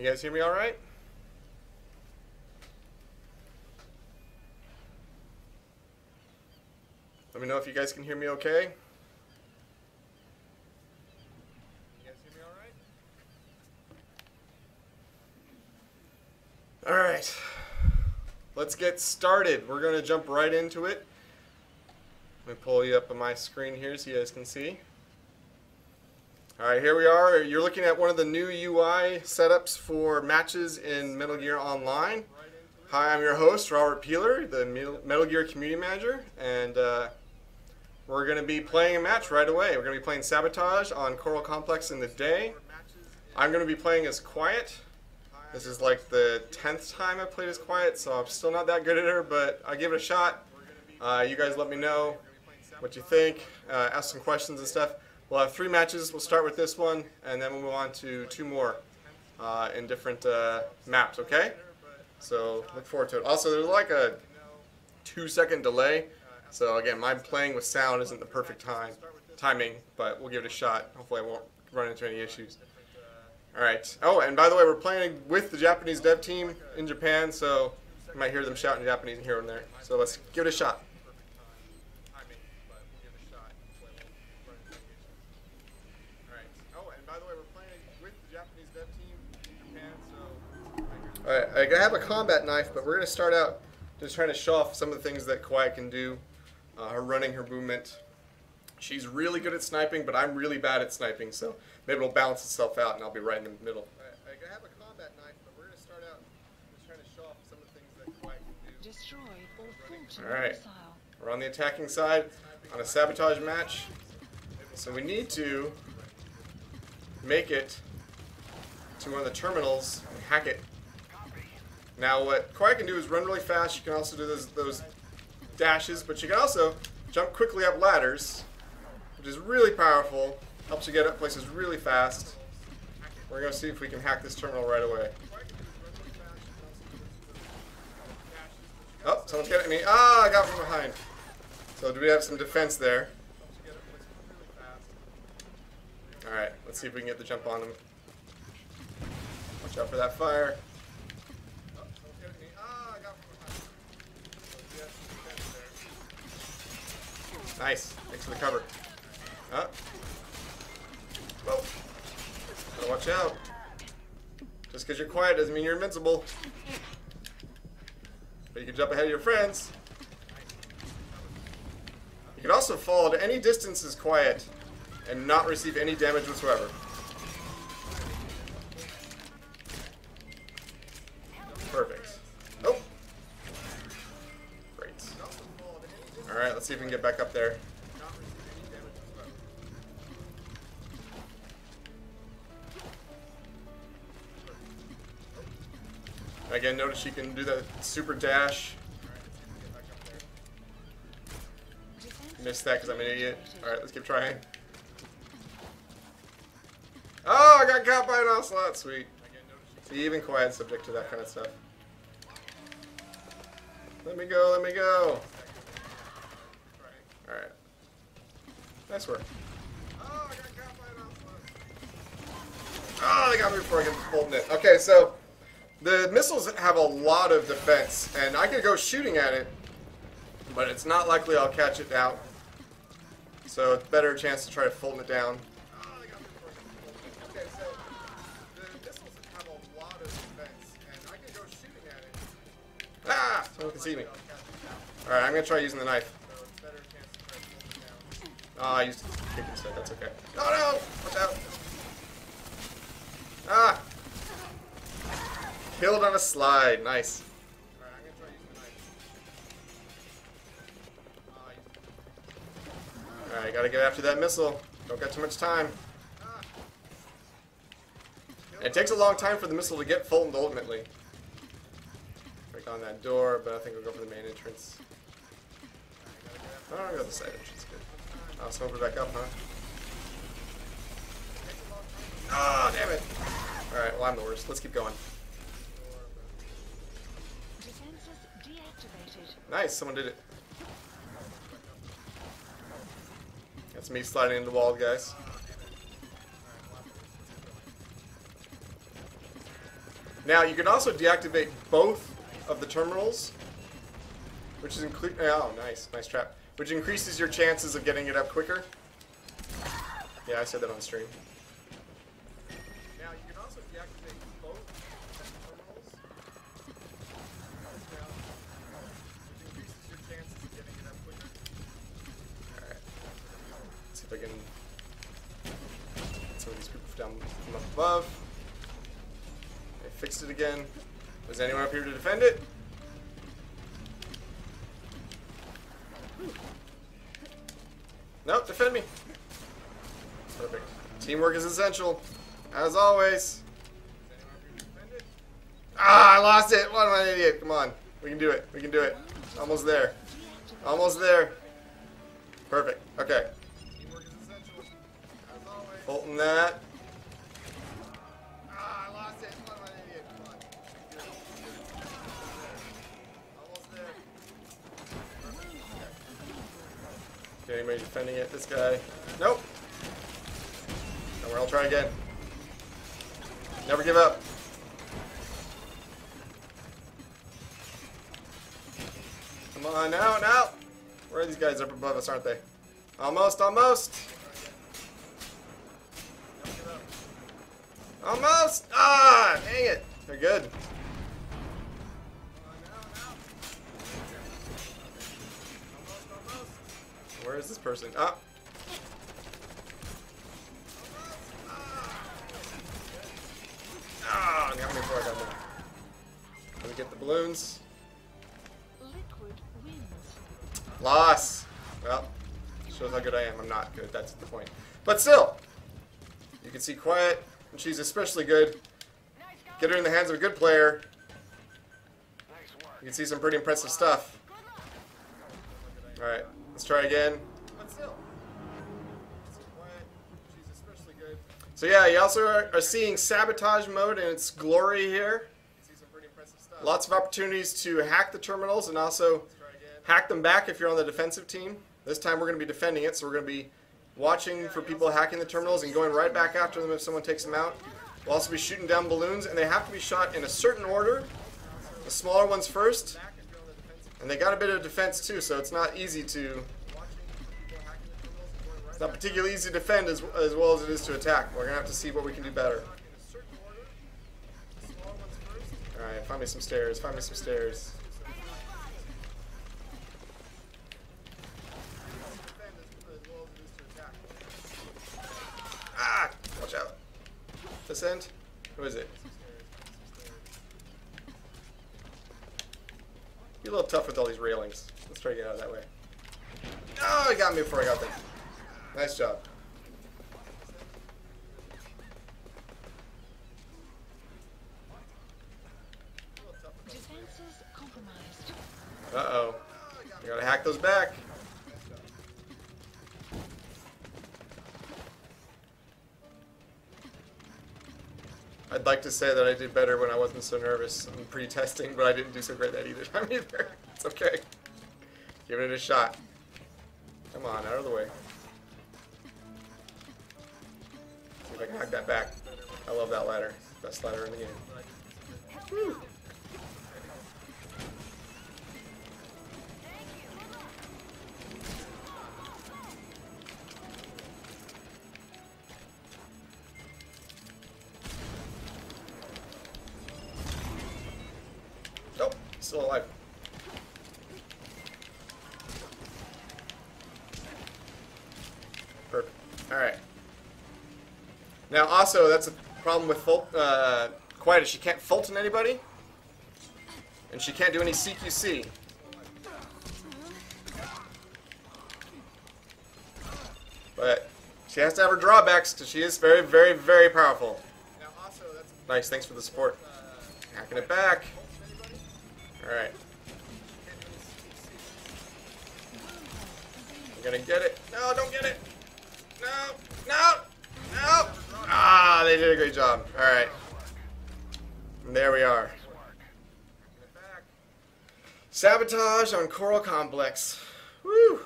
Can you guys hear me all right? Let me know if you guys can hear me okay. All right. Let's get started. We're going to jump right into it. Let me pull you up on my screen here so you guys can see. All right, here we are. You're looking at one of the new UI setups for matches in Metal Gear Online. Hi, I'm your host, Robert Peeler, the Metal Gear Community Manager, and uh, we're going to be playing a match right away. We're going to be playing Sabotage on Coral Complex in the day. I'm going to be playing as Quiet. This is like the 10th time I've played as Quiet, so I'm still not that good at her, but I'll give it a shot. Uh, you guys let me know what you think, uh, ask some questions and stuff. We'll have three matches. We'll start with this one, and then we'll move on to two more uh, in different uh, maps, okay? So look forward to it. Also, there's like a two-second delay. So again, my playing with sound isn't the perfect time timing, but we'll give it a shot. Hopefully I won't run into any issues. All right. Oh, and by the way, we're playing with the Japanese dev team in Japan, so you might hear them shouting Japanese here and there. So let's give it a shot. Alright, I have a combat knife, but we're going to start out just trying to show off some of the things that Quiet can do. Uh, her running, her movement. She's really good at sniping, but I'm really bad at sniping, so maybe it'll balance itself out and I'll be right in the middle. I have a combat knife, but we're going to start out just trying to show off some of the things that Quiet can do. Destroy all Alright, we're on the attacking side on a sabotage match. So we need to make it to one of the terminals and hack it now what Quiet can do is run really fast. You can also do those, those dashes, but you can also jump quickly up ladders, which is really powerful. Helps you get up places really fast. We're going to see if we can hack this terminal right away. Oh, someone's getting me. Ah, I got from behind. So do we have some defense there? Alright, let's see if we can get the jump on them. Watch out for that fire. Nice. Thanks for the cover. Up. Whoa. Gotta watch out. Just because you're quiet doesn't mean you're invincible. But you can jump ahead of your friends. You can also fall to any distance as quiet and not receive any damage whatsoever. Alright, let's see if we can get back up there. Again, notice you can do that super dash. Missed that because I'm an idiot. Alright, let's keep trying. Oh, I got caught by an ocelot. Sweet. See, even quiet subject to that kind of stuff. Let me go, let me go. Alright. Nice work. Oh, they got me before I get holding it. Okay, so the missiles have a lot of defense, and I could go shooting at it, but it's not likely I'll catch it out. So it's better chance to try to fold it down. Ah! Someone can see me. Alright, I'm gonna try using the knife. Oh, I used kick instead. That's okay. Oh no! Watch out! Ah! Killed on a slide. Nice. Alright, gotta get after that missile. Don't got too much time. It takes a long time for the missile to get Fultoned ultimately. Break on that door, but I think we'll go for the main entrance. Oh, I'll go the side entrance. I'll sober back up, huh? Oh, damn it! Alright, well I'm the worst. Let's keep going. Nice, someone did it. That's me sliding into the wall, guys. Now you can also deactivate both of the terminals, which is include. Oh, nice, nice trap. Which increases your chances of getting it up quicker. Yeah, I said that on stream. Now you can also deactivate both terminals, which increases your chances of getting it up quicker. All right. See if I can get some of these people down from up above. I fixed it again. Is anyone up here to defend it? Nope, defend me. Perfect. Teamwork is essential, as always. Ah, I lost it. What am I an idiot? Come on. We can do it. We can do it. Almost there. Almost there. Perfect. Okay. Fulton that. Okay, anybody defending it? This guy? Nope. Nowhere, I'll try again. Never give up. Come on, now, now! Where are these guys up above us, aren't they? Almost, almost! Almost! Ah, dang it! They're good. This person? Ah! Ah, got me before I got there. Let me get the balloons. Loss. Well, shows how good I am. I'm not good. That's the point. But still, you can see Quiet, and she's especially good. Get her in the hands of a good player. You can see some pretty impressive stuff. All right, let's try again. So yeah, you also are, are seeing sabotage mode in its glory here. Lots of opportunities to hack the terminals and also hack them back if you're on the defensive team. This time we're going to be defending it, so we're going to be watching for people hacking the terminals and going right back after them if someone takes them out. We'll also be shooting down balloons, and they have to be shot in a certain order. The smaller ones first, and they got a bit of defense too, so it's not easy to. Not particularly easy to defend as, as well as it is to attack. We're gonna have to see what we can do better. All right, find me some stairs. Find me some stairs. Ah! Watch out. This end? Who is it? You're a little tough with all these railings. Let's try to get out of that way. Oh, he got me before I got there. Nice job. Uh-oh. You gotta hack those back. I'd like to say that I did better when I wasn't so nervous in pre-testing, but I didn't do so great that either time either. It's okay. Give it a shot. Come on, out of the way. I can hack that back. I love that ladder. Best ladder in the game. Whew. Nope, still alive. Perfect. All right. Now, also, that's a problem with Fult, uh, Quiet. She can't Fulton anybody, and she can't do any CQC. But she has to have her drawbacks because she is very, very, very powerful. Nice. Thanks for the support. Hacking it back. All right. I'm gonna get it. No, don't get it. No, no. Ah, they did a great job. All right. And there we are. Sabotage on Coral Complex. Woo.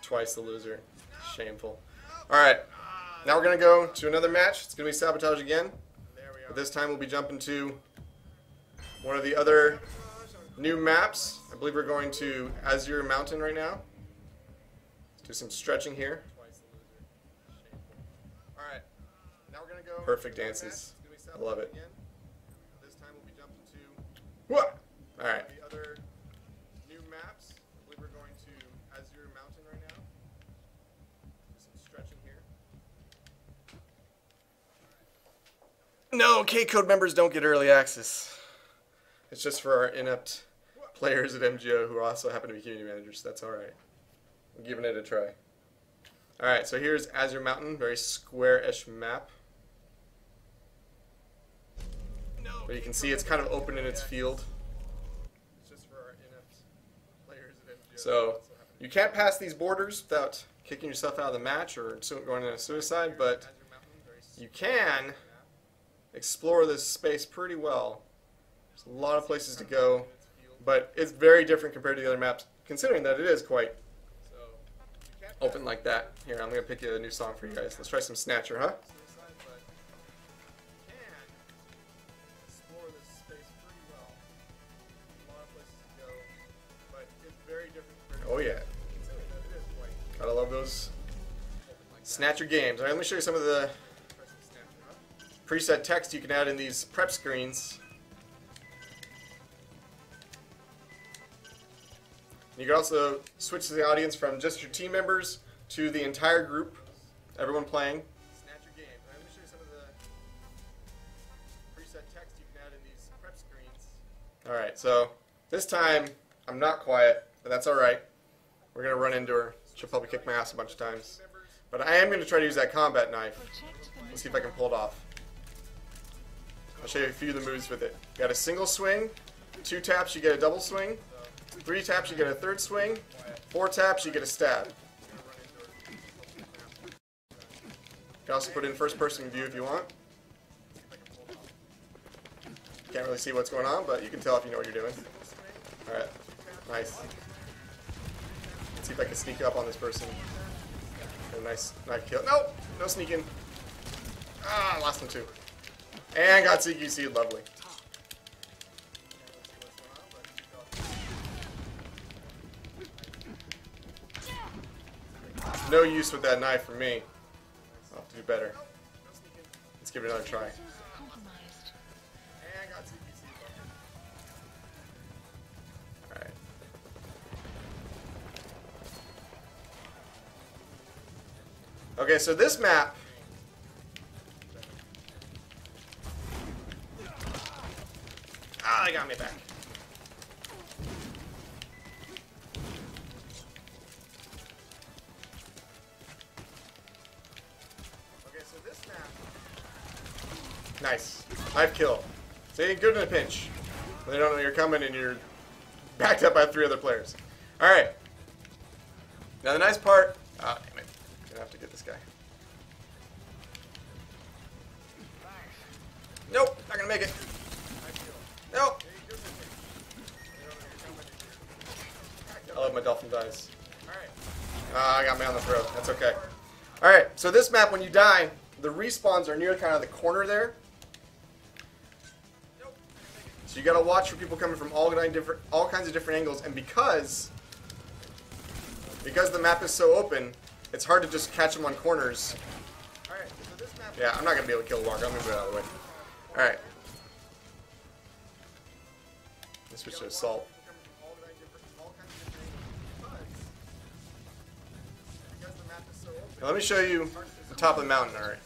Twice the loser. Shameful. All right. Now we're gonna go to another match. It's gonna be sabotage again. But this time we'll be jumping to one of the other new maps. I believe we're going to Azure Mountain right now. Let's do some stretching here. Alright, now we're gonna go. Perfect dances. I love it. This time we'll be jumping to. What? Alright. The other new maps. I believe we're going to Azure Mountain right now. Do some stretching here. No, K Code members don't get early access. It's just for our inept players at MGO who also happen to be community managers. That's all right. I'm giving it a try. All right, so here's Azure Mountain, very square-ish map. But you can see it's kind of open in its field. So you can't pass these borders without kicking yourself out of the match or going into suicide, but you can explore this space pretty well. There's a lot of places to go, but it's very different compared to the other maps, considering that it is quite open like that. Here, I'm gonna pick you a new song for you guys. Let's try some Snatcher, huh? Those Snatcher games. Alright, let me show you some of the preset text you can add in these prep screens. You can also switch to the audience from just your team members to the entire group, everyone playing. Alright, let me show you some of the preset text you can add in these prep screens. Alright, so this time I'm not quiet, but that's alright. We're gonna run into her. She'll probably kick my ass a bunch of times. But I am gonna try to use that combat knife. Let's see if I can pull it off. I'll show you a few of the moves with it. You got a single swing, two taps, you get a double swing, three taps, you get a third swing, four taps, you get a stab. You can also put in first person view if you want. Can't really see what's going on, but you can tell if you know what you're doing. Alright, nice. See if I can sneak up on this person. A nice knife kill. No! No sneaking. Ah, lost him too. And got CQC'd, lovely. No use with that knife for me. I'll do better. Let's give it another try. Okay, so this map. Ah, they got me back. Okay, so this map. Nice. Kill. See, good in a pinch. They don't know you're coming and you're backed up by three other players. All right. Now the nice part. Ah, not gonna make it. Nope. I love my dolphin dies. Ah, I got me on the throat. That's okay. All right. So this map, when you die, the respawns are near kind of the corner there. So you gotta watch for people coming from all of different, all kinds of different angles, and because because the map is so open, it's hard to just catch them on corners. Yeah, I'm not gonna be able to kill Walker. I'm gonna move it out of the way. All right. Let's switch to assault. Let me show you the top of the mountain. All right.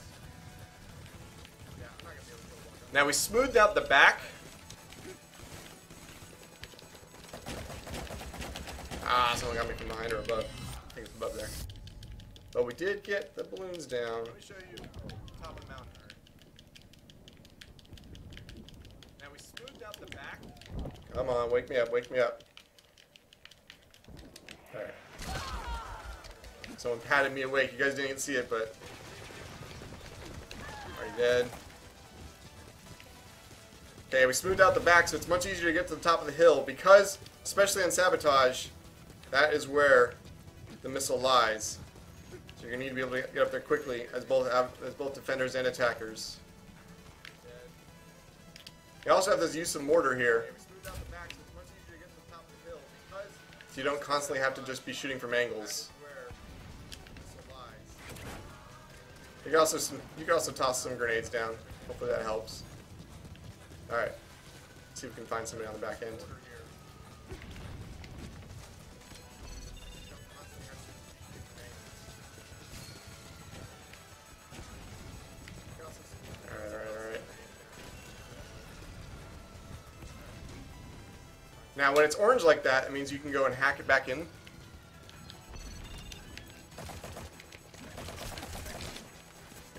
Now we smoothed out the back. Ah, someone got me from behind or above. I think it's above there. But we did get the balloons down. Let me show you top of the mountain. Now we smoothed out the back. Come on, wake me up, wake me up. Alright. Someone patted me awake. You guys didn't even see it, but. Are you dead? Okay, we smoothed out the back, so it's much easier to get to the top of the hill because, especially on sabotage, that is where the missile lies. So you're gonna need to be able to get up there quickly as both as both defenders and attackers. You also have this use of mortar here. You don't constantly have to just be shooting from angles. You can also some, you can also toss some grenades down. Hopefully that helps. All right. See if we can find somebody on the back end. Now, when it's orange like that, it means you can go and hack it back in.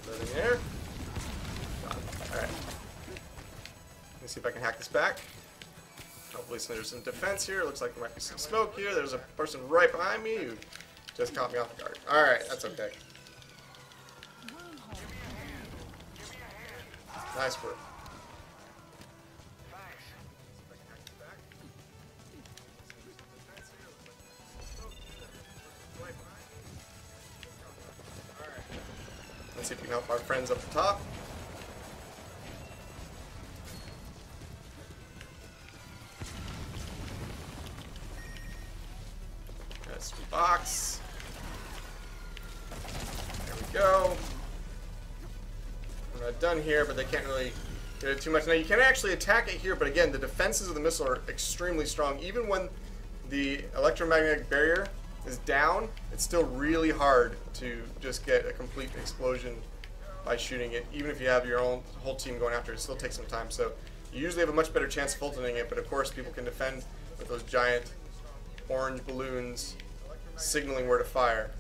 Get in there. Alright. Let me see if I can hack this back. Hopefully so there's some defense here. Looks like there might be some smoke here. There's a person right behind me who just caught me off guard. Alright, that's okay. Nice work. See if we can help our friends up the top. That's the box. There we go. We're not done here, but they can't really get it too much. Now you can actually attack it here, but again, the defenses of the missile are extremely strong. Even when the electromagnetic barrier is down, it's still really hard to just get a complete explosion by shooting it. Even if you have your own whole team going after it, it still takes some time. So you usually have a much better chance of fultoning it, but of course people can defend with those giant orange balloons signaling where to fire.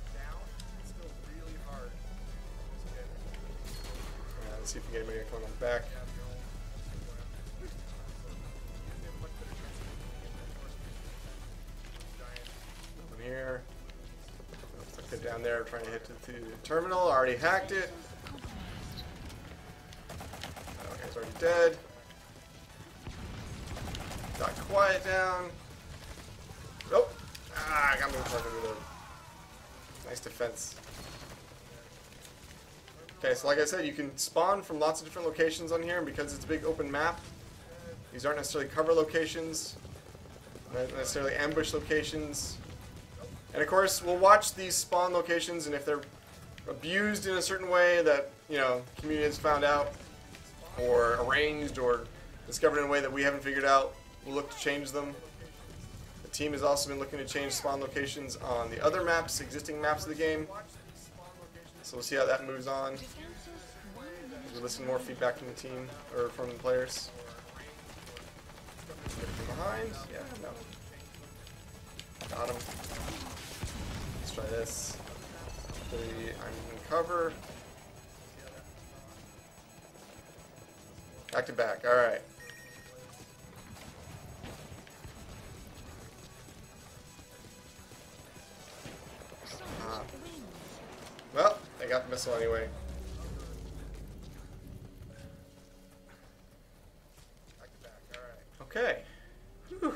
Uh, let's see if we can get anybody coming back. Here. They're down there trying to hit to the terminal. Already hacked it. Okay, he's already dead. Got quiet down. Nope. Ah, I got me before I could reload. Nice defense. Okay, so like I said, you can spawn from lots of different locations on here, and because it's a big open map, these aren't necessarily cover locations, not necessarily ambush locations. And of course, we'll watch these spawn locations, and if they're abused in a certain way that, you know, community has found out, or arranged, or discovered in a way that we haven't figured out, we'll look to change them. The team has also been looking to change spawn locations on the other maps, existing maps of the game. So we'll see how that moves on. Defenses. One minute. We listen more feedback from the team or from the players. Behind. Yeah, no. Got him. Let's try this. Hopefully I'm in cover. Back to back. All right. Sarge Ah. Well, they got the missile anyway. Okay. Whew. You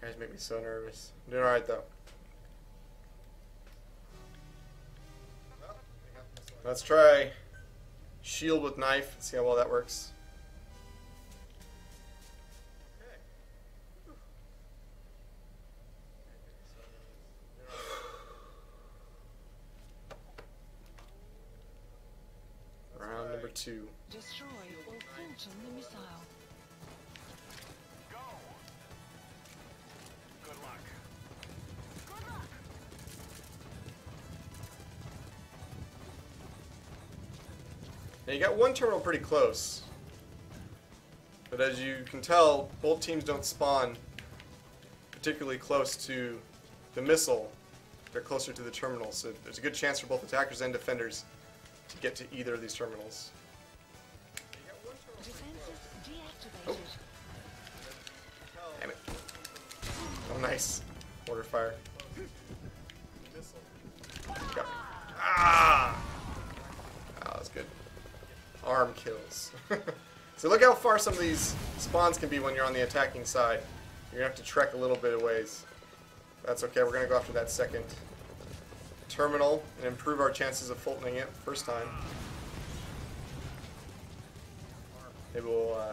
guys make me so nervous. I'm doing alright though. Let's try shield with knife. See how well that works. Round number two. Destroy or the missile. Now you got one terminal pretty close. But as you can tell, both teams don't spawn particularly close to the missile. They're closer to the terminal, so there's a good chance for both attackers and defenders to get to either of these terminals. Oh. Damn it. Oh, nice. Mortar fire. Arm kills. so look how far some of these spawns can be when you're on the attacking side. You're gonna have to trek a little bit of ways. That's okay. We're gonna go after that second terminal and improve our chances of Fultoning it first time. Maybe we'll uh,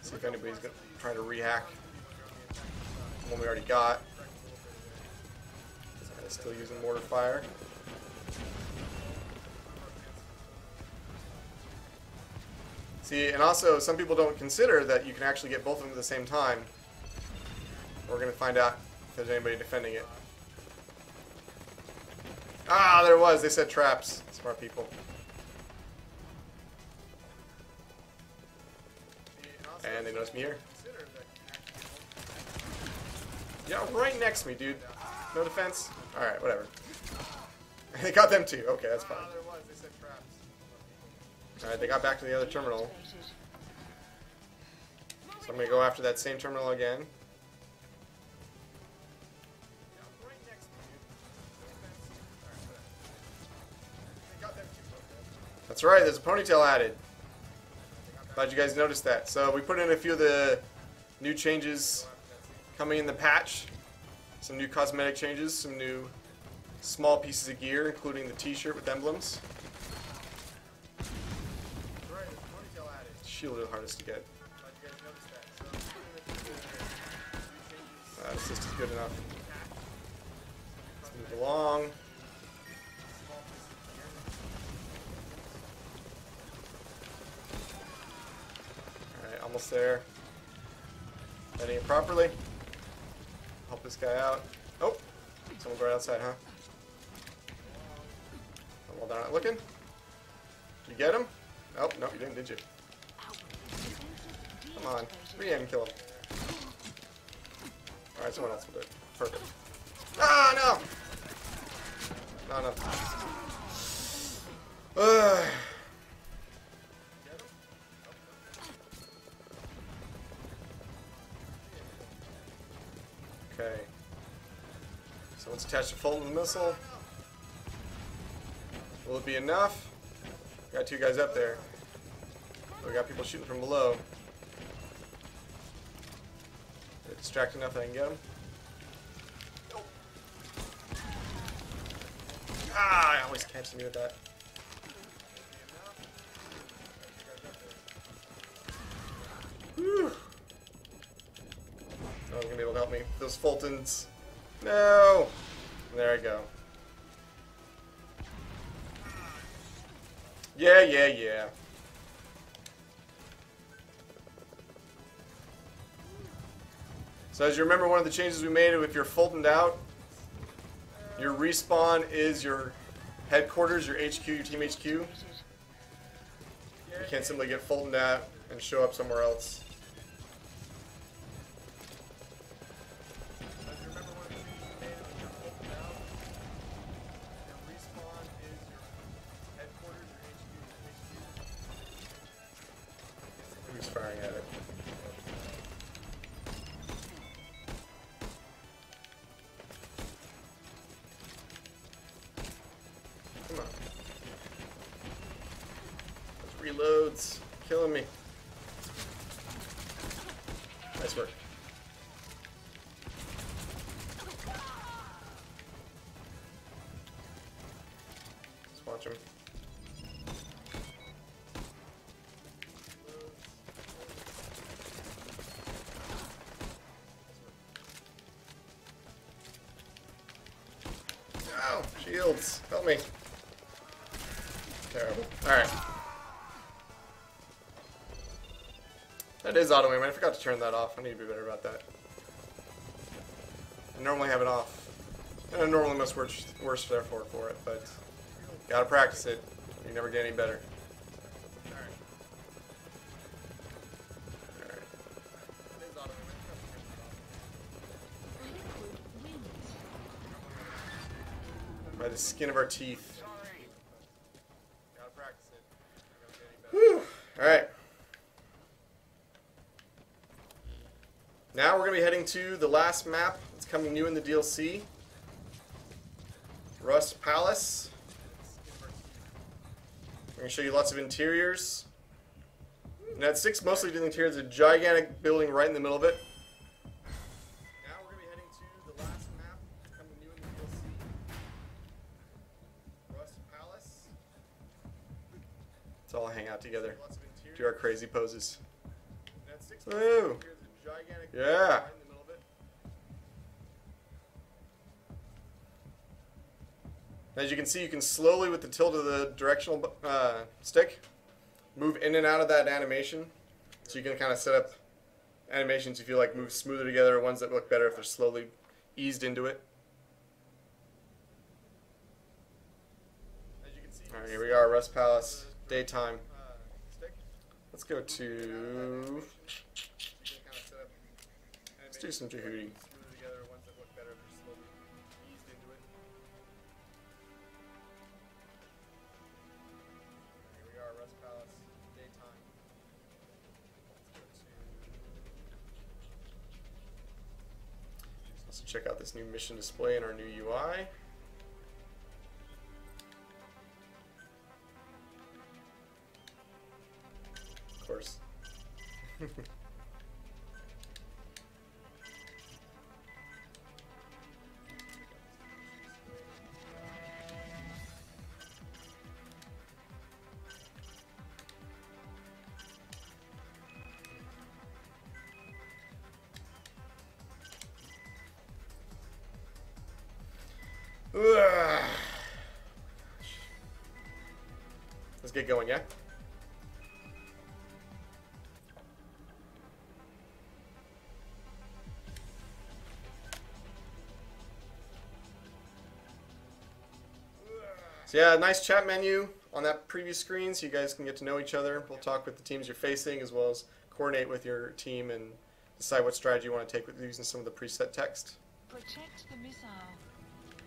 see if anybody's trying to rehack the one we already got. Still using mortar fire. See, and also some people don't consider that you can actually get both of them at the same time. We're gonna find out if there's anybody defending it. Ah, there was. They said traps. Smart people. And they noticed me here. Yeah, right next to me, dude. No defense. All right, whatever. they got them too. Okay, that's fine. All right, they got back to the other terminal. So I'm gonna go after that same terminal again. That's right, there's a ponytail added. Glad you guys noticed that. So we put in a few of the new changes coming in the patch. Some new cosmetic changes, some new small pieces of gear, including the t-shirt with emblems. Shield is the hardest to get. Uh, assist is good enough. Let's move along. Alright, almost there. Heading it properly. Help this guy out. Oh! Someone right outside, huh? Well, they're not looking. Did you get him? Oh, no, you didn't, did you? Come on. Re and kill him. Alright, someone else will do it. Perfect. Ah, no! No, no. Ugh. Okay. So let's attach the Fulton missile. Will it be enough? Got two guys up there. We got people shooting from below. Distracting enough that I can get them. Ah, I always catch me with that. Whew. No one's gonna be able to help me. Those Fultons. No! There I go. Yeah, yeah, yeah. So as you remember, one of the changes we made, if you're Fultoned out, your respawn is your headquarters, your HQ, your team HQ. You can't simply get Fultoned out and show up somewhere else. That is auto aim. I forgot to turn that off. I need to be better about that. I normally have it off. And I normally must worse, worse therefore for it, but gotta practice it. You never get any better. By the skin of our teeth. to the last map that's coming new in the DLC. Rust Palace. We're going to show you lots of interiors. And at 6 mostly to the interior, there's a gigantic building right in the middle of it. Let's all hang out together, do our crazy poses. Woo! You can see, you can slowly, with the tilt of the directional uh, stick, move in and out of that animation. So you can kind of set up animations you feel like move smoother together, or ones that look better if they're slowly eased into it. All right, here we are, Rust Palace, daytime. Let's go to. Let's do some Jehudi. Check out this new mission display in our new UI. Of course. get going, yeah? So yeah, nice chat menu on that previous screen so you guys can get to know each other. We'll talk with the teams you're facing as well as coordinate with your team and decide what strategy you want to take with using some of the preset text. Protect the missile.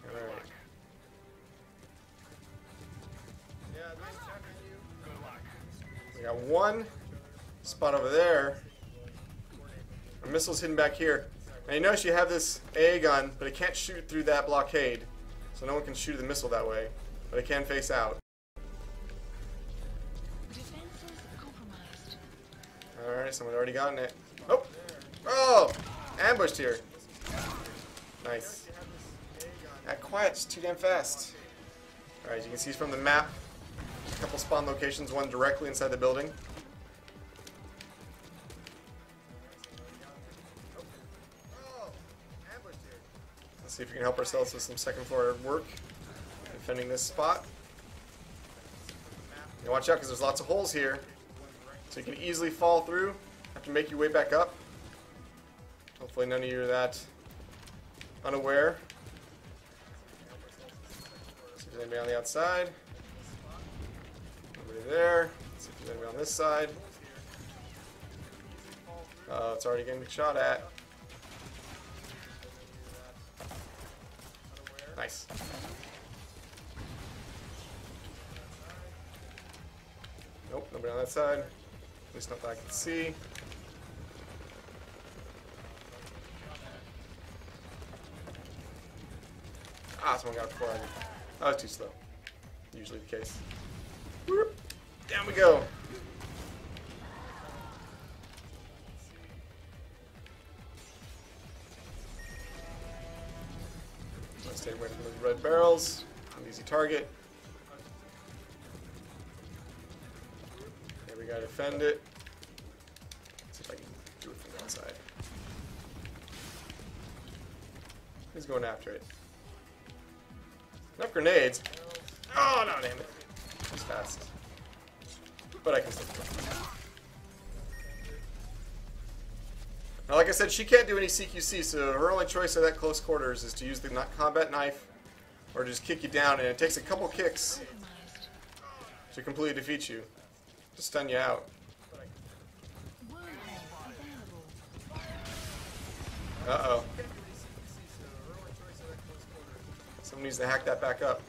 Alright. We got one spot over there. A missile's hidden back here. Now you notice you have this AA gun, but it can't shoot through that blockade. So no one can shoot the missile that way. But it can face out. Alright, someone already gotten it. Oh! Oh! Ambushed here. Nice. That quiet's too damn fast. Alright, you can see from the map, couple spawn locations, one directly inside the building. Let's see if we can help ourselves with some second floor work. Defending this spot. Now watch out because there's lots of holes here. So you can easily fall through. Have to make your way back up. Hopefully none of you are that unaware. See if there's anybody on the outside. There. See if there's anybody on this side. Oh, it's already getting shot at. Nice. Nope, nobody on that side. At least not that I can see. Ah, someone got before I did. That was too slow. Usually the case. Whoop. Down we go. Let's stay away from those red barrels. An easy target. Okay, we gotta defend it. Let's see if I can do it from the outside. Who's going after it? Enough grenades. Oh no, damn it. He's fast. But I can still kill. Now, like I said, she can't do any CQC, so her only choice at that close quarters is to use the combat knife or just kick you down, and it takes a couple kicks to completely defeat you, to stun you out. Uh oh. Someone needs to hack that back up.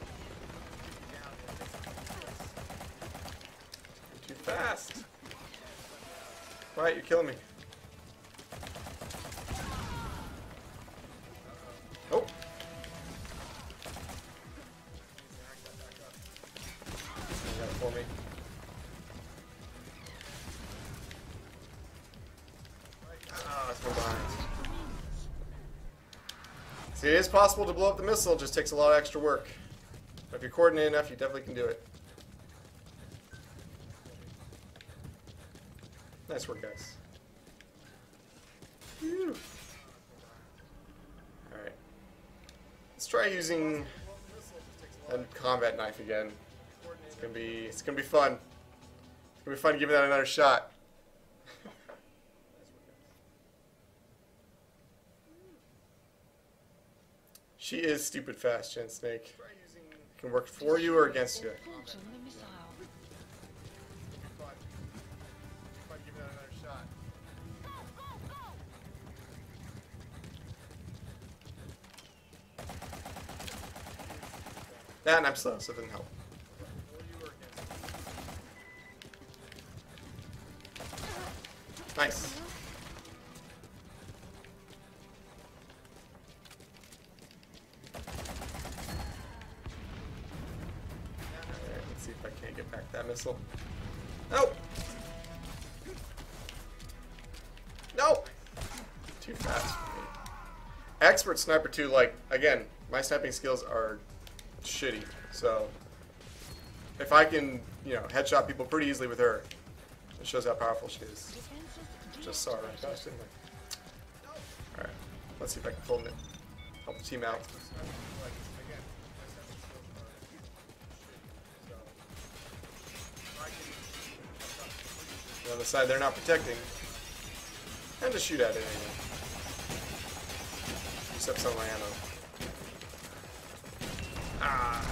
You're too fast. Quiet, you're killing me. Oh. Ah, it's one. See, it is possible to blow up the missile, it just takes a lot of extra work. But if you're coordinated enough, you definitely can do it. Nice work, guys. Alright. Let's try using a combat knife again. It's gonna be it's gonna be fun. It's gonna be fun giving that another shot. she is stupid fast, Jen Snake. Can work for you or against you. That and I'm slow, so it didn't help. Nice. Let's see if I can't get back that missile. Nope! Nope! Too fast. Expert Sniper 2, like, again, my sniping skills are shitty. So if I can, you know, headshot people pretty easily with her, it shows how powerful she is. Just saw her right past, didn't I? Alright, let's see if I can pull it. Help the team out. On the side they're not protecting, and just shoot at it anyway. Except some of my ammo. Ah,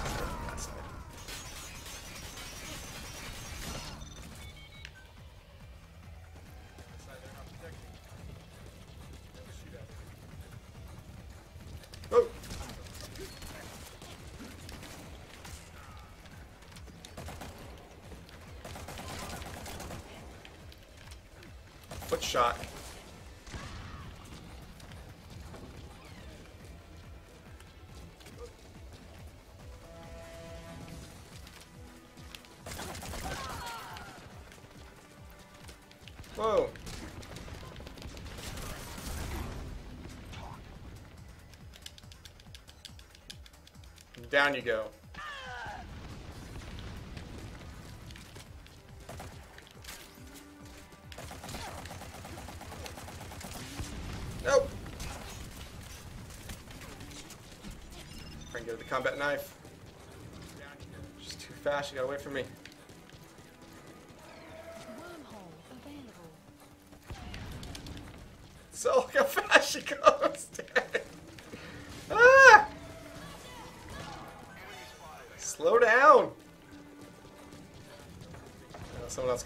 Whoa. Down you go. Nope. Try and get the combat knife. She's too fast. She got away from me.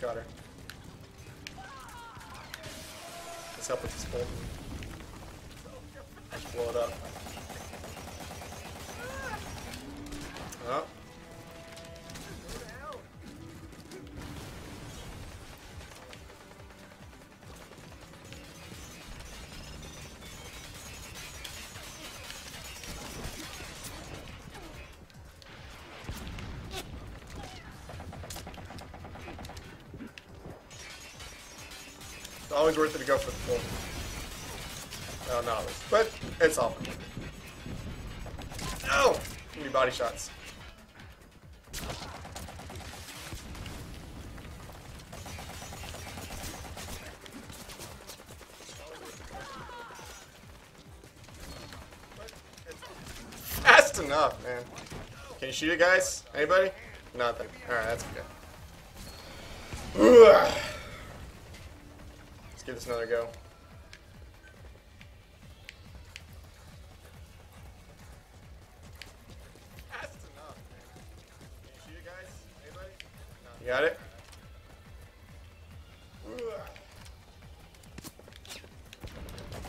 Got her. Let's help with this bolt. Always worth it to go for the full. No, not always. But it's all. No! Too many body shots. Fast enough, man. Can you shoot it, guys? Anybody? Nothing. Alright, that's okay. Ugh. This another go. Fast enough, man. Can you shoot it, guys? Anybody? You got it?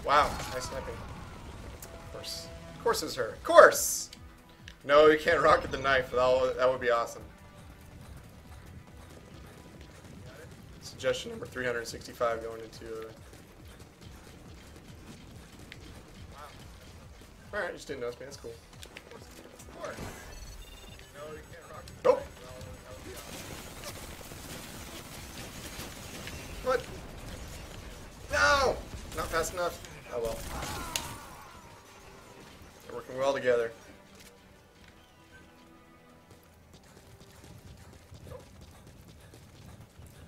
Wow, nice sniping. Of course. Of course it's her. Of course! No, you can't rocket the knife. That would be awesome. Suggestion number 365 going into. Uh... Alright, just didn't notice me. That's cool. Nope. What? No! Not fast enough. Oh well. They're working well together.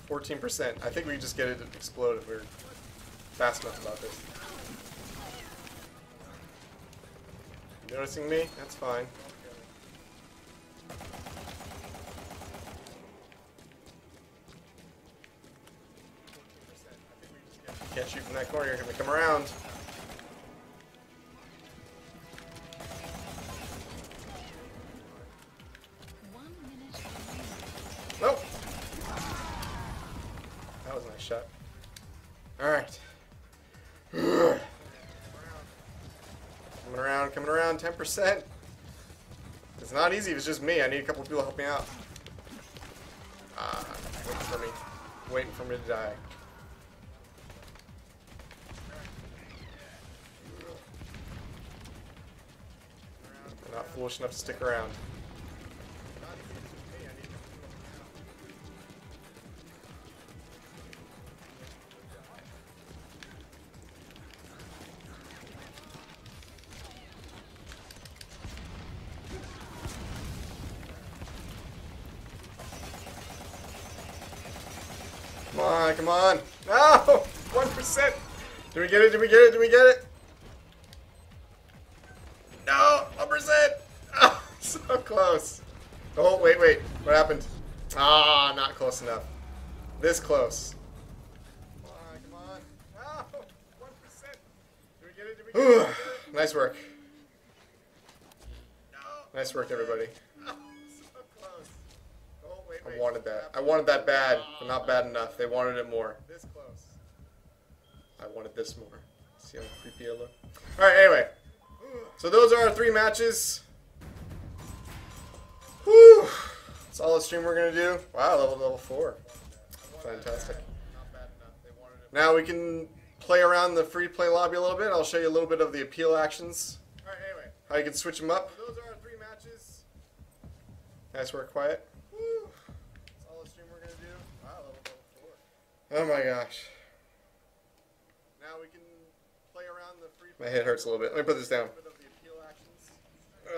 14%. I think we can just get it to explode if we're fast enough about this. Noticing me? That's fine. Can't shoot from that corner, you're gonna come around. percent. It's not easy if it's just me. I need a couple people to help me out. Uh, waiting for me. Waiting for me to die. I'm not foolish enough to stick around. They wanted it more. This close. I wanted this more. See how creepy I look? Alright, anyway. So those are our three matches. Whew. Solid stream we're gonna do. Wow, level level four. Fantastic. Now we can play around the free play lobby a little bit. I'll show you a little bit of the appeal actions. Alright, anyway. How you can switch them up. those are our three matches. Nice work, quiet. Oh my gosh. Now we can play around the free. My head hurts a little bit. Let me put this down.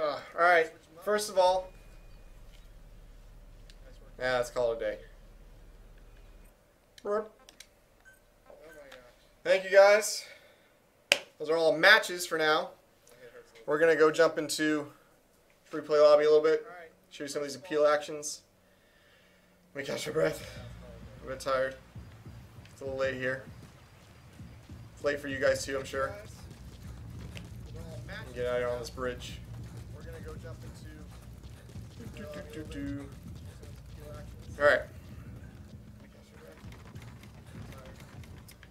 Ugh. all right. First of all, yeah, let's call it a day. Oh Thank you guys. Those are all matches for now. We're gonna go jump into free play lobby a little bit. Show you some of these appeal actions. Let me catch my breath. I'm a bit tired. It's a little late here. It's late for you guys too, I'm sure. Get out here on this bridge. We're gonna go jump into. All right.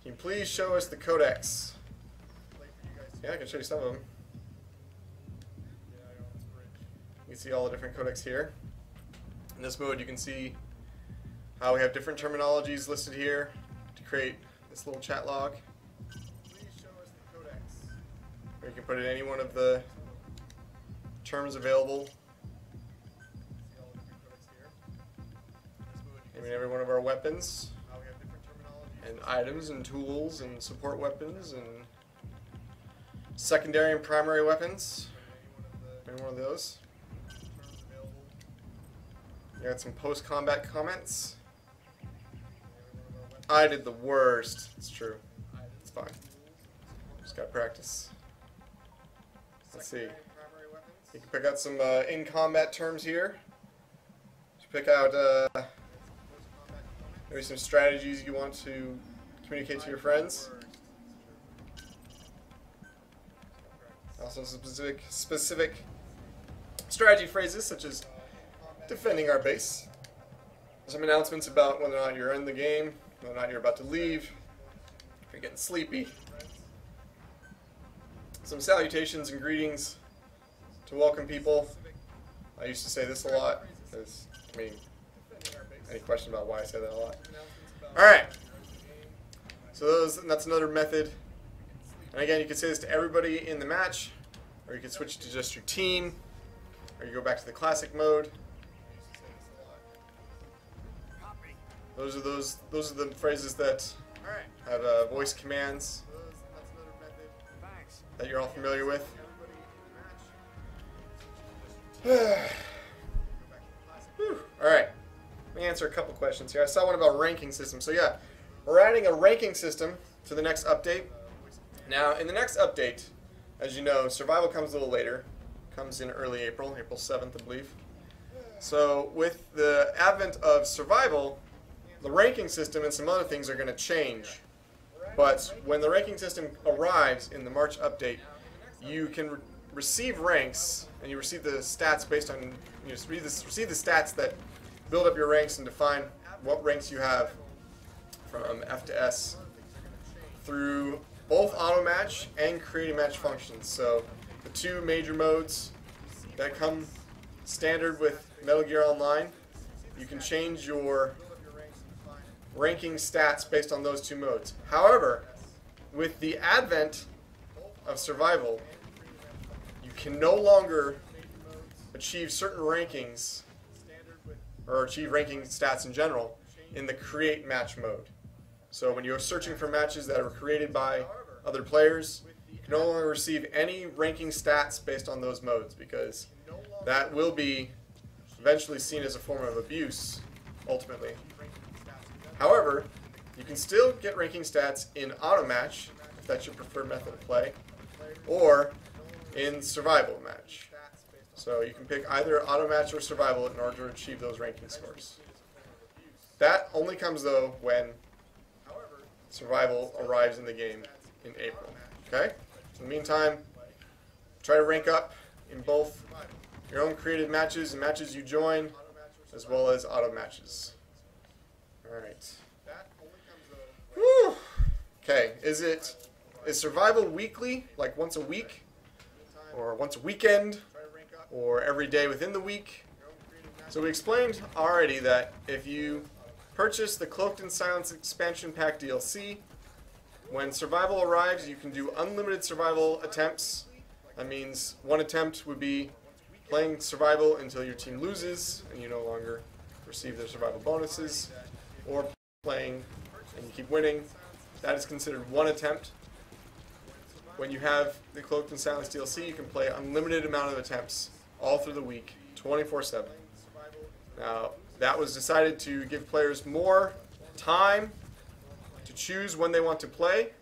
Can you please show us the codecs? Yeah, I can show you some of them. You can see all the different codecs here. In this mode, you can see how we have different terminologies listed here create this little chat log. You can put in any one of the terms available. I mean, every one of our weapons and items and tools and support weapons and secondary and primary weapons. Any one of those. You got some post-combat comments. I did the worst. It's true. It's fine. Just gotta practice. Let's see. You can pick out some uh, in-combat terms here. Just pick out uh, maybe some strategies you want to communicate to your friends. Also some specific specific strategy phrases such as defending our base. Some announcements about whether or not you're in the game, whether or not you're about to leave, if you're getting sleepy. Some salutations and greetings to welcome people. I used to say this a lot. I mean, any question about why I say that a lot? All right. So those, that's another method. And again, you can say this to everybody in the match, or you can switch to just your team, or you go back to the classic mode. Those are those. Those are the phrases that have uh, voice commands that you're all familiar with. All right. Let me answer a couple questions here. I saw one about ranking system. So yeah, we're adding a ranking system to the next update. Now, in the next update, as you know, survival comes a little later. Comes in early April, April 7th, I believe. So with the advent of survival, the ranking system and some other things are going to change. But when the ranking system arrives in the March update, you can re- receive ranks and you receive the stats based on you read this, receive the stats that build up your ranks and define what ranks you have from F to S through both auto match and create a match functions. So the two major modes that come standard with Metal Gear Online, you can change your ranking stats based on those two modes. However, with the advent of survival, you can no longer achieve certain rankings or achieve ranking stats in general in the create match mode. So when you're searching for matches that are created by other players, you can no longer receive any ranking stats based on those modes because that will be eventually seen as a form of abuse ultimately. However, you can still get ranking stats in auto match if that's your preferred method of play, or in survival match. So you can pick either auto match or survival in order to achieve those ranking scores. That only comes though when survival arrives in the game in April. Okay? In the meantime, try to rank up in both your own created matches and matches you join, as well as auto matches. Alright. Whew. Okay, is it is survival weekly, like once a week? Or once a weekend? Or every day within the week? So we explained already that if you purchase the Cloaked in Silence expansion pack DLC, when survival arrives, you can do unlimited survival attempts. That means one attempt would be playing survival until your team loses and you no longer receive their survival bonuses, or playing and you keep winning. That is considered one attempt. When you have the Cloaked in Silence DLC, you can play unlimited amount of attempts all through the week, 24/7. Now, that was decided to give players more time to choose when they want to play,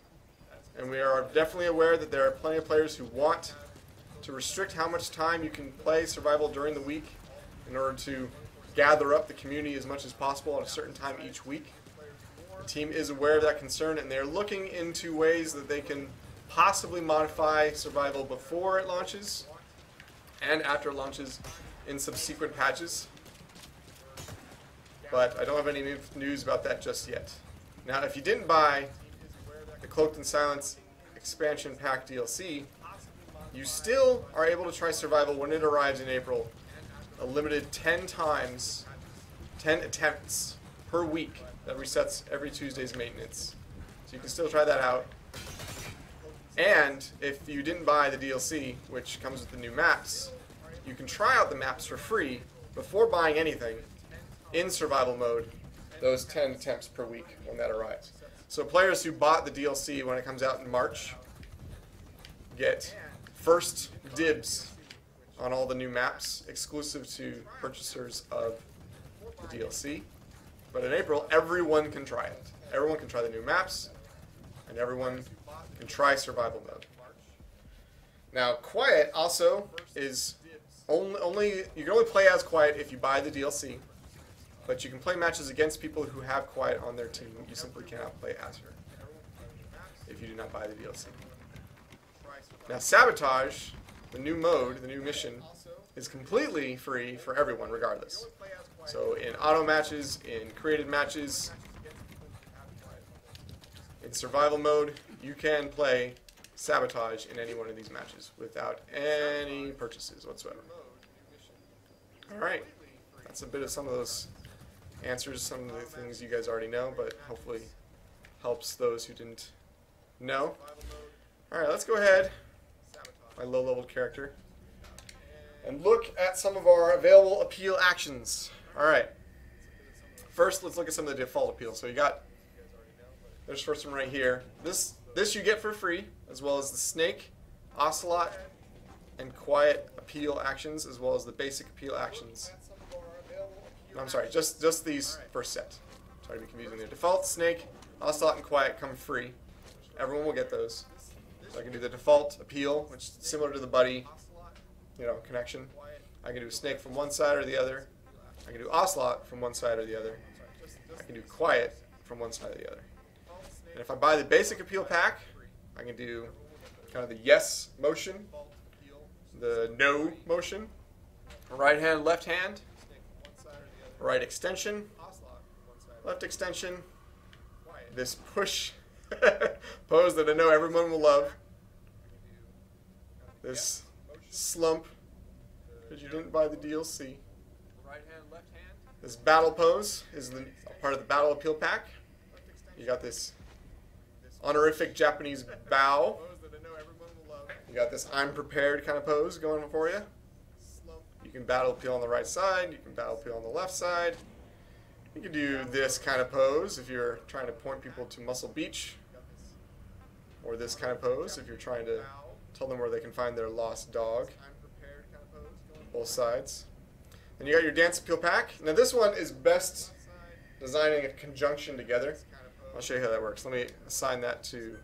and we are definitely aware that there are plenty of players who want to restrict how much time you can play survival during the week in order to gather up the community as much as possible at a certain time each week. The team is aware of that concern and they're looking into ways that they can possibly modify survival before it launches and after it launches in subsequent patches. But I don't have any news about that just yet. Now, if you didn't buy the Cloaked in Silence expansion pack DLC, you still are able to try survival when it arrives in April. A limited 10 times, 10 attempts per week that resets every Tuesday's maintenance. So you can still try that out. And if you didn't buy the DLC, which comes with the new maps, you can try out the maps for free before buying anything in survival mode those 10 attempts per week when that arrives. So players who bought the DLC when it comes out in March get first dibs on all the new maps exclusive to purchasers of the DLC. But in April, everyone can try it. Everyone can try the new maps, and everyone can try survival mode. Now, Quiet also is only, only you can only play as Quiet if you buy the DLC, but you can play matches against people who have Quiet on their team. You simply cannot play as her if you do not buy the DLC. Now, Sabotage, the new mode, the new mission, is completely free for everyone, regardless. So, in auto matches, in created matches, in survival mode, you can play Sabotage in any one of these matches without any purchases whatsoever. Alright, that's a bit of some of those answers, some of the things you guys already know, but hopefully helps those who didn't know. Alright, let's go ahead, my low-level character, and look at some of our available appeal actions. Alright, first let's look at some of the default appeals. So you got, there's first one right here. This, this you get for free, as well as the Snake, Ocelot, and Quiet appeal actions, as well as the basic appeal actions. I'm sorry, just just these first set. Sorry to be confusing there. Default, Snake, Ocelot, and Quiet come free. Everyone will get those. I can do the default appeal, which is similar to the buddy, you know, connection. I can do Snake from one side or the other. I can do Ocelot from one side or the other. I can do Quiet from one side or the other. And if I buy the basic appeal pack, I can do kind of the yes motion, the no motion, right hand, left hand, right extension, left extension, this push pose that I know everyone will love, this slump because you didn't buy the DLC. This battle pose is the part of the battle appeal pack. You got this honorific Japanese bow. You got this I'm prepared kind of pose going for you. You can battle appeal on the right side. You can battle appeal on the left side. You can do this kind of pose if you're trying to point people to Muscle Beach. Or this kind of pose if you're trying to tell them where they can find their lost dog. Both sides. Then you got your dance appeal pack. Now this one is best designing a conjunction together. I'll show you how that works. Let me assign that to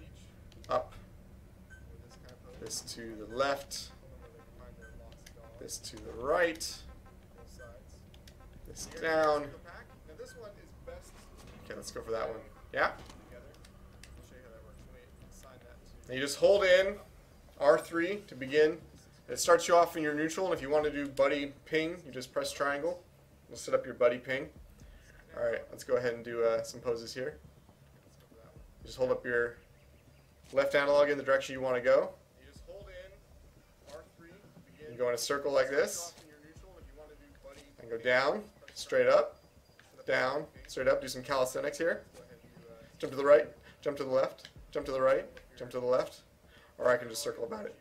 up. This to the left. This to the right. This down. Okay, let's go for that one. Yeah? And you just hold in R3 to begin. It starts you off in your neutral, and if you want to do buddy ping, you just press triangle. You'll set up your buddy ping. All right, let's go ahead and do uh, some poses here. Just hold up your left analog in the direction you want to go. You go in a circle like this, and go down, straight up, down, straight up. Do some calisthenics here. Jump to the right, jump to the left, jump to the right, jump to the left, or I can just circle about it.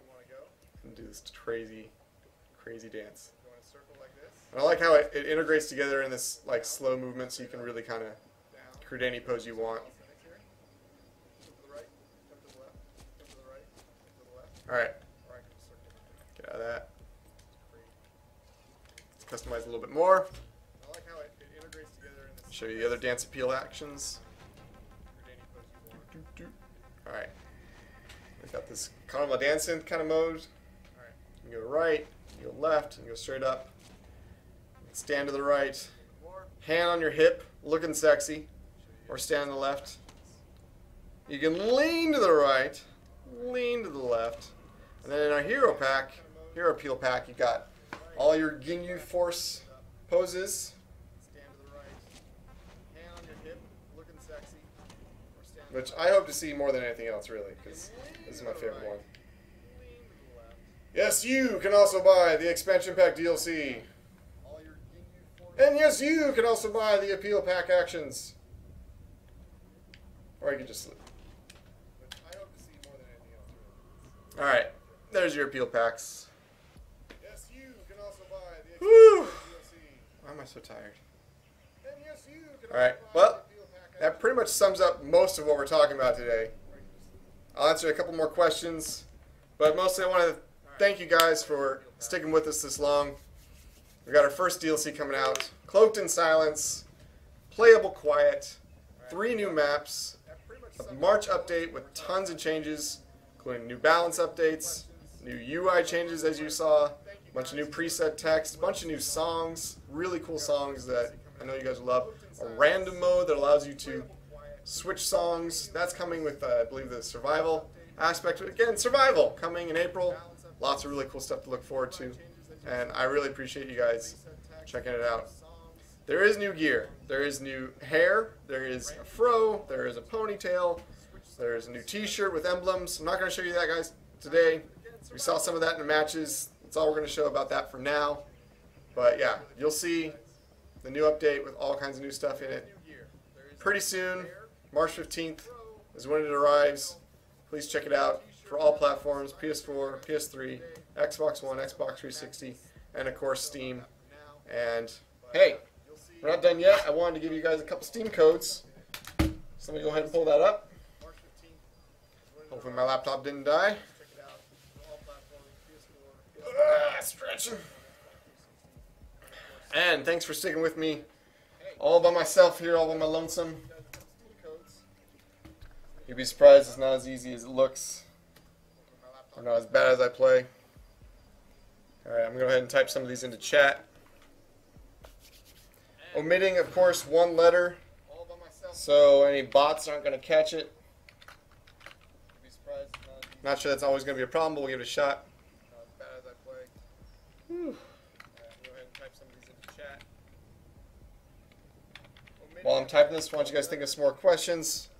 And do this crazy, crazy dance. And I like how it, it integrates together in this like slow movement, so you can really kind of create any pose you want. All right, get out of that. Let's customize a little bit more. Show you the other dance appeal actions. All right, we've got this carnival dancing kind of mode. You go right, you go left, and go straight up. Stand to the right, hand on your hip, looking sexy, or stand on the left. You can lean to the right, lean to the left, and then in our hero pack, hero peel pack, you got all your Ginyu Force poses. Which I hope to see more than anything else, really, because this is my favorite one. Yes, you can also buy the expansion pack DLC. And yes, you can also buy the appeal pack actions. Or you can just sleep. Alright, there's your appeal packs. Yes, you can also buy the Whew. Why am I so tired? Alright, well, that pretty much sums up most of what we're talking about today. I'll answer a couple more questions, but mostly I want to thank you guys for sticking with us this long. We've got our first DLC coming out, Cloaked in Silence, Playable Quiet, three new maps, a March update with tons of changes, including new balance updates, new UI changes as you saw, a bunch of new preset text, a bunch of new songs, really cool songs that I know you guys love, a random mode that allows you to switch songs. That's coming with, uh, I believe, the survival aspect. Again, survival coming in April. Lots of really cool stuff to look forward to. And I really appreciate you guys checking it out. There is new gear. There is new hair. There is a fro. There is a ponytail. There is a new t-shirt with emblems. I'm not going to show you that, guys, today. We saw some of that in the matches. That's all we're going to show about that for now. But yeah, you'll see the new update with all kinds of new stuff in it. Pretty soon, March 15th is when it arrives. Please check it out for all platforms, PS4, PS3, Xbox One, Xbox 360, and of course Steam. And hey, we're not done yet. I wanted to give you guys a couple Steam codes. So let me go ahead and pull that up. Hopefully my laptop didn't die. Ah, stretching. And thanks for sticking with me All by myself here, all by my lonesome. You'd be surprised it's not as easy as it looks. Or not as bad as I play. Alright, I'm going to go ahead and type some of these into chat. Omitting, of course, one letter. So any bots aren't going to catch it. Not sure that's always going to be a problem, but we'll give it a shot. Whew. While I'm typing this, why don't you guys think of some more questions?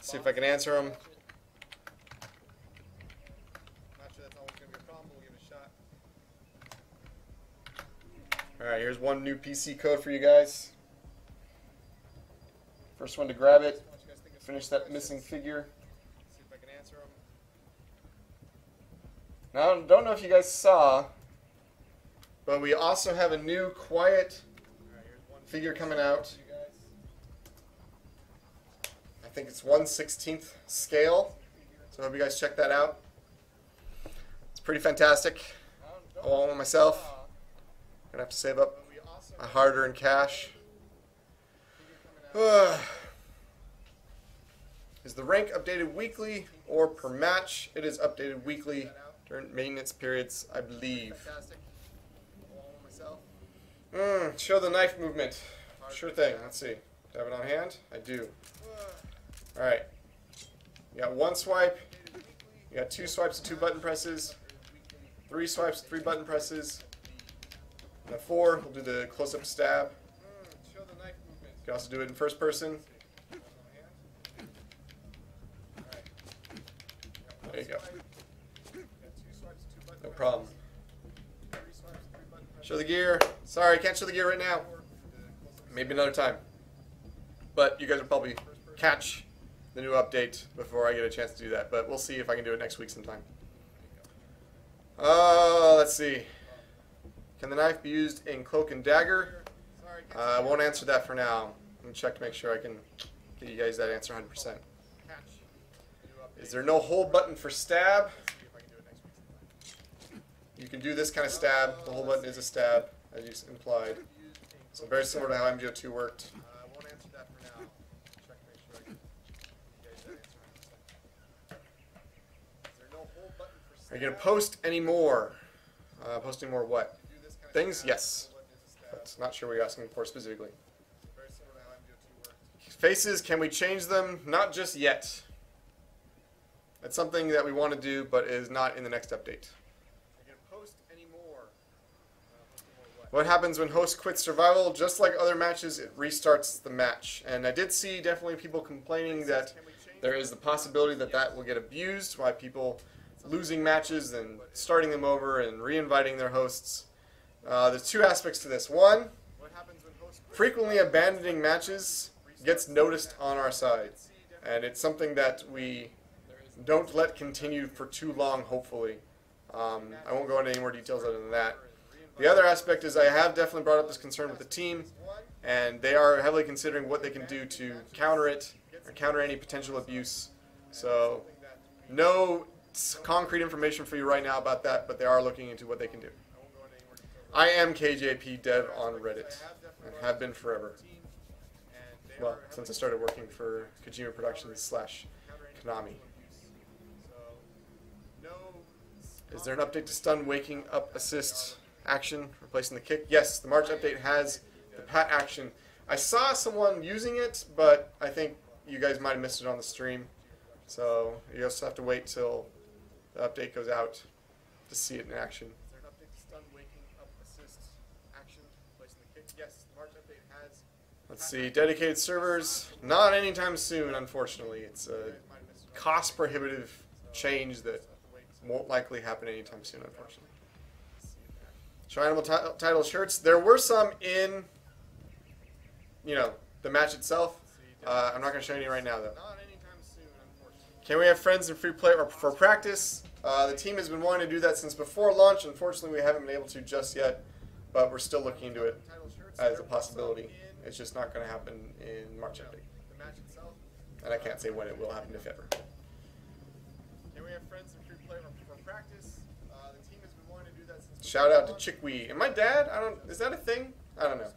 See if I can answer them. Alright, here's one new PC code for you guys. First one to grab it, finish that missing figure. See if I can answer them. Now, I don't know if you guys saw, but we also have a new quiet figure coming out. I think it's 1 16th scale. So I hope you guys check that out. It's pretty fantastic. Want one myself. Gonna have to save up my hard earned cash. is the rank updated weekly or per match? It is updated weekly during maintenance periods, I believe. Mm, show the knife movement. Sure thing. Let's see. Do I have it on hand? I do. Alright. You got one swipe. You got two swipes and two button presses. Three swipes, three button presses. And a four, we'll do the close-up stab. You can also do it in first person. There you go. No problem. Show the gear. Sorry, can't show the gear right now. Maybe another time. But you guys will probably catch the new update before I get a chance to do that. But we'll see if I can do it next week sometime. Uh, let's see. Can the knife be used in cloak and dagger? Uh, I won't answer that for now. Going to check to make sure I can get you guys that answer 100%. Is there no hold button for stab? You can do this kind of stab. The hold button is a stab, as you implied. So very similar to how MGO2 worked. Are you going to post any more? Uh, post any more what? Things? Yes. But not sure what you're asking for specifically. Faces, can we change them? Not just yet. That's something that we want to do, but is not in the next update. What happens when host quits survival? Just like other matches, it restarts the match. And I did see definitely people complaining that there is the possibility that that will get abused, why people losing matches and starting them over and re-inviting their hosts. Uh, there's two aspects to this. One, frequently abandoning matches gets noticed on our side. And it's something that we don't let continue for too long, hopefully. Um, I won't go into any more details other than that. The other aspect is I have definitely brought up this concern with the team, and they are heavily considering what they can do to counter it or counter any potential abuse. So, no concrete information for you right now about that, but they are looking into what they can do. I am KJP Dev on Reddit, and have been forever. Well, since I started working for Kojima Productions slash Konami. Is there an update to stun waking up assist? action replacing the kick. Yes, the March update has the pat action. I saw someone using it, but I think you guys might have missed it on the stream. So you also have to wait till the update goes out to see it in action. yes, the march update has. Let's see, dedicated servers, not anytime soon, unfortunately. It's a cost prohibitive change that won't likely happen anytime soon, unfortunately. Show animal title shirts. There were some in, you know, the match itself. Uh, I'm not going to show any right now, though. Can we have friends in free play or for practice? Uh, the team has been wanting to do that since before launch. Unfortunately, we haven't been able to just yet, but we're still looking into it as a possibility. It's just not going to happen in March update. And I can't say when it will happen, if ever. Can we have friends in free play or for practice? Shout out to Chickweed. And my dad, I don't, is that a thing? I don't know.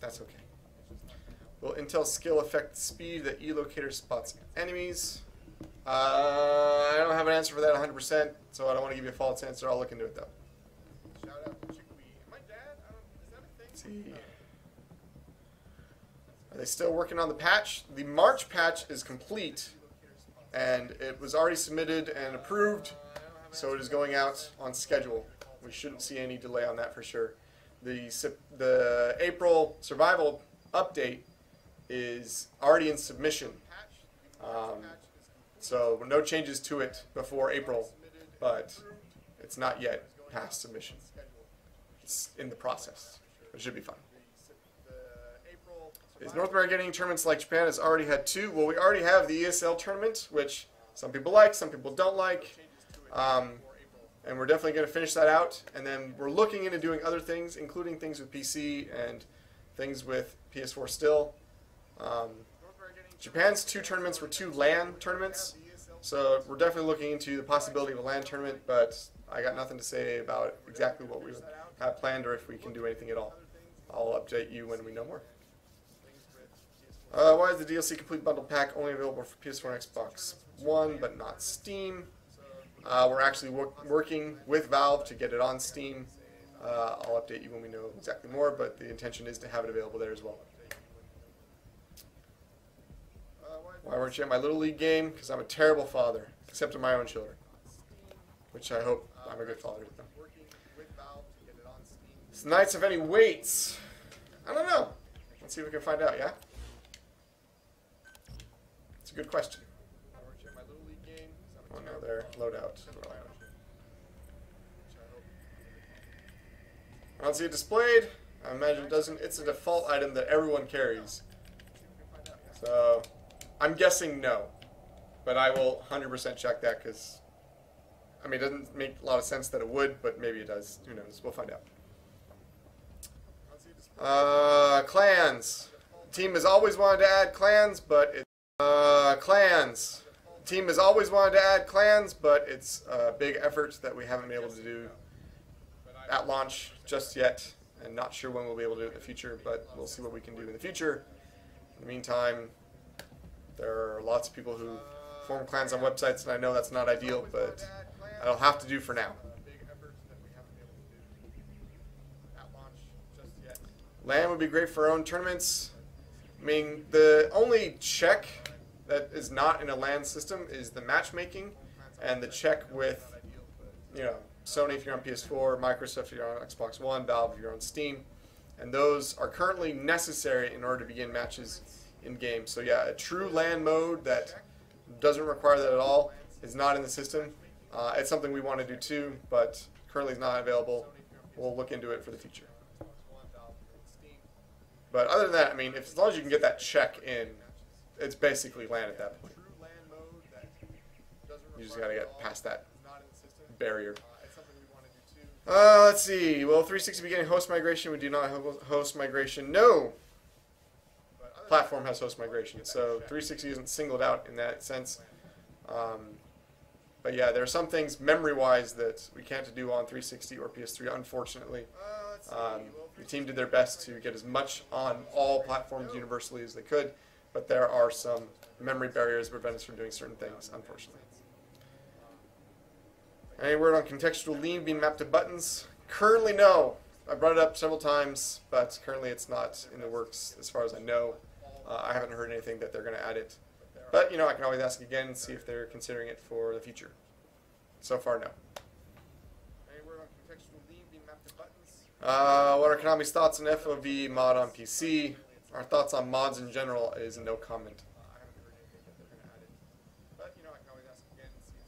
That's okay. Will Intel skill affect the speed that E-locator spots enemies? Uh, I don't have an answer for that 100%, so I don't want to give you a false answer. I'll look into it though. Shout out to Chickweed. My dad, I don't, is that a thing? Let's see. Are they still working on the patch? The March patch is complete, and it was already submitted and approved, so it is going out on schedule. We shouldn't see any delay on that for sure. The the April survival update is already in submission, um, so no changes to it before April, but it's not yet past submission. It's in the process. It should be fun. Is North America getting tournaments like Japan has already had two? Well, we already have the ESL tournament, which some people like, some people don't like. Um, and we're definitely going to finish that out. And then we're looking into doing other things, including things with PC and things with PS4 still. Um, Japan's two tournaments were two LAN tournaments, so we're definitely looking into the possibility of a LAN tournament, but I got nothing to say about exactly what we have planned or if we can do anything at all. I'll update you when we know more. Uh, why is the DLC Complete Bundle Pack only available for PS4 and Xbox One, but not Steam? Uh, we're actually wor- working with Valve to get it on Steam. Uh, I'll update you when we know exactly more, but the intention is to have it available there as well. Why weren't you at my Little League game? Because I'm a terrible father, except to my own children. Which I hope I'm a good father to them. Is Knights have any weights? I don't know. Let's see if we can find out, yeah? It's a good question. Oh no, there. Loadout. I don't see it displayed. I imagine it doesn't. It's a default item that everyone carries. So, I'm guessing no. But I will 100% check that because, I mean, it doesn't make a lot of sense that it would, but maybe it does. Who knows? We'll find out. Uh, clans. Team has always wanted to add clans, but it's uh, clans. Team has always wanted to add clans, but it's a big effort that we haven't been able to do at launch just yet, and not sure when we'll be able to do it in the future, but we'll see what we can do in the future. In the meantime, there are lots of people who form clans on websites, and I know that's not ideal, but I'll have to do for now. LAN would be great for our own tournaments. I mean, the only check that is not in a LAN system is the matchmaking and the check with, you know, Sony if you're on PS4, Microsoft if you're on Xbox One, Valve if you're on Steam. And those are currently necessary in order to begin matches in game. So yeah, a true LAN mode that doesn't require that at all is not in the system. Uh, it's something we want to do too, but currently is not available. We'll look into it for the future. But other than that, I mean, if, as long as you can get that check in, it's basically LAN at that point. You just gotta get past that barrier. Uh, let's see. Will 360 be getting host migration? We do not host migration. No. Platform has host migration, so 360 isn't singled out in that sense. Um, but yeah, there are some things memory-wise that we can't do on 360 or PS3, unfortunately. Um, the team did their best to get as much on all platforms universally as they could, but there are some memory barriers that prevent us from doing certain things, unfortunately. Any word on contextual lean being mapped to buttons? Currently, no. I brought it up several times, but currently it's not in the works as far as I know. Uh, I haven't heard anything that they're going to add it. But, you know, I can always ask again and see if they're considering it for the future. So far, no. Any word on contextual lean being mapped to buttons? Uh, what are Konami's thoughts on FOV mod on PC? Our thoughts on mods in general is no comment.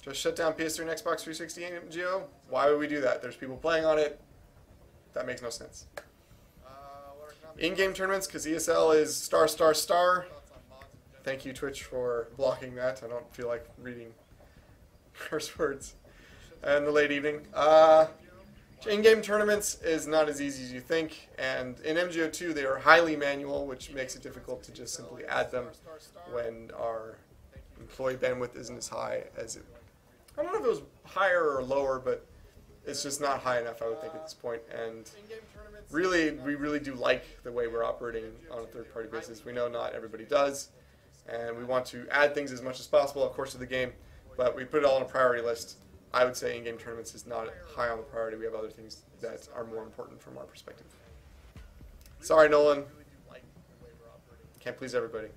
Just shut down PS3 and Xbox 360 and MGO? Why would we do that? There's people playing on it. That makes no sense. In-game tournaments, because ESL is star, star, star. Thank you, Twitch, for blocking that. I don't feel like reading curse words. And the late evening. Uh, in-game tournaments is not as easy as you think, and in MGO2 they are highly manual, which makes it difficult to just simply add them when our employee bandwidth isn't as high as it. I don't know if it was higher or lower, but it's just not high enough, I would think, at this point. And really, we really do like the way we're operating on a third-party basis. We know not everybody does, and we want to add things as much as possible, of course, to the game. But we put it all on a priority list. I would say in-game tournaments is not high on the priority. We have other things that are more important from our perspective. Sorry, Nolan. Can't please everybody.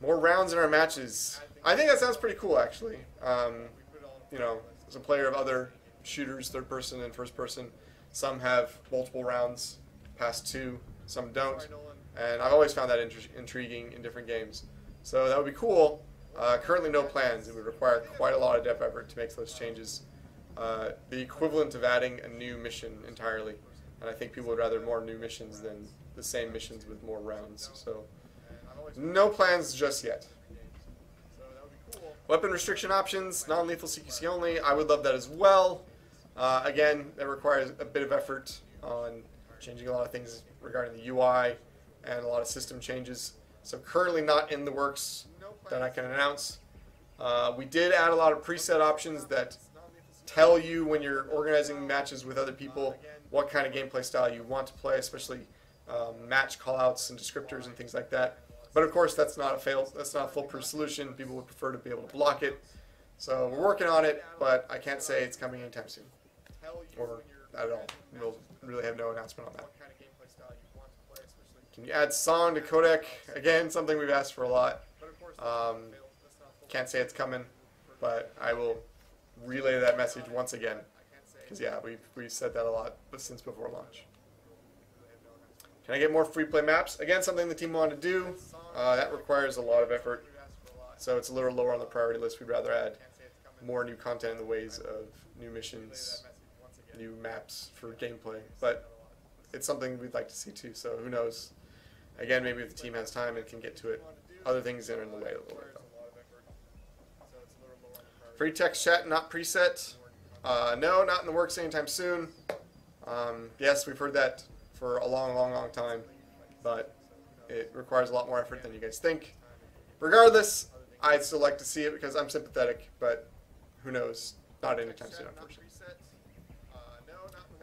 More rounds in our matches. I think that sounds pretty cool, actually. Um, you know, as a player of other shooters, third person and first person, some have multiple rounds, past two, some don't. And I've always found that intri- intriguing in different games. So that would be cool. Uh, currently, no plans. It would require quite a lot of dev effort to make those changes. Uh, the equivalent of adding a new mission entirely. And I think people would rather more new missions than the same missions with more rounds. So, no plans just yet. Weapon restriction options, non-lethal CQC only. I would love that as well. Uh, again, that requires a bit of effort on changing a lot of things regarding the UI and a lot of system changes. So currently not in the works that I can announce. Uh, we did add a lot of preset options that tell you when you're organizing matches with other people what kind of gameplay style you want to play, especially um, match callouts and descriptors and things like that. But of course, that's not a fail. That's not a foolproof solution. People would prefer to be able to block it. So we're working on it, but I can't say it's coming anytime soon, or not at all. We'll really have no announcement on that. Can you add song to codec? Again, something we've asked for a lot. Um, can't say it's coming, but I will relay that message once again. Because yeah, we've we've said that a lot since before launch. Can I get more free play maps? Again, something the team wanted to do. Uh, that requires a lot of effort, so it's a little lower on the priority list. We'd rather add more new content in the ways of new missions, new maps for gameplay. But it's something we'd like to see too. So who knows? Again, maybe if the team has time and can get to it. Other things are in the way a little bit. Though. Free text chat, not preset. Uh, no, not in the works anytime soon. Um, yes, we've heard that for a long, long, long time, but it requires a lot more effort than you guys think. Regardless, I'd still like to see it because I'm sympathetic, but who knows? Not anytime soon, unfortunately.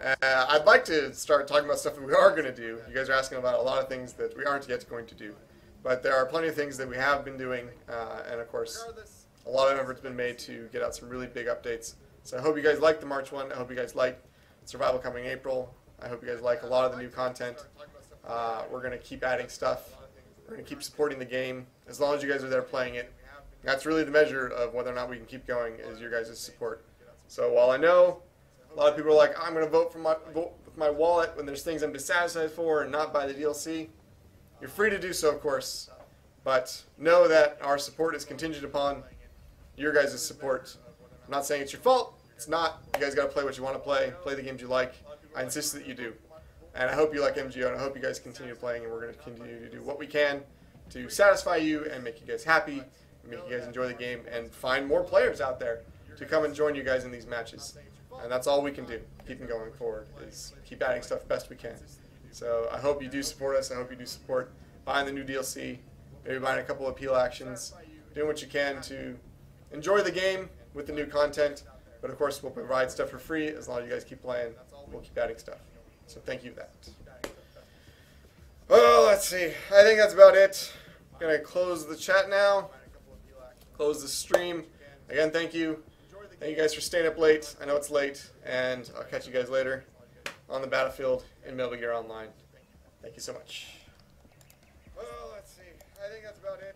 Uh, I'd like to start talking about stuff that we are going to do. You guys are asking about a lot of things that we aren't yet going to do, but there are plenty of things that we have been doing, uh, and of course, a lot of effort's been made to get out some really big updates. So I hope you guys like the March one. I hope you guys like Survival coming April. I hope you guys like a lot of the new content. Uh, we're going to keep adding stuff. We're going to keep supporting the game as long as you guys are there playing it. That's really the measure of whether or not we can keep going is your guys' support. So while I know a lot of people are like, I'm going to vote for my vote with my wallet when there's things I'm dissatisfied for and not buy the DLC, you're free to do so, of course. But know that our support is contingent upon your guys' support. I'm not saying it's your fault. It's not. You guys got to play what you want to play. Play the games you like. I insist that you do. And I hope you like MGO, and I hope you guys continue playing, and we're going to continue to do what we can to satisfy you and make you guys happy, make you guys enjoy the game, and find more players out there to come and join you guys in these matches. And that's all we can do, keeping going forward, is keep adding stuff best we can. So I hope you do support us. I hope you do support buying the new DLC, maybe buying a couple of appeal actions, doing what you can to enjoy the game with the new content. But of course, we'll provide stuff for free as long as you guys keep playing. We'll keep adding stuff. So thank you for that. Well, let's see. I think that's about it. I'm gonna close the chat now. Close the stream. Again, thank you. Thank you guys for staying up late. I know it's late, and I'll catch you guys later on the battlefield in Metal Gear Online. Thank you so much. Well, let's see. I think that's about it.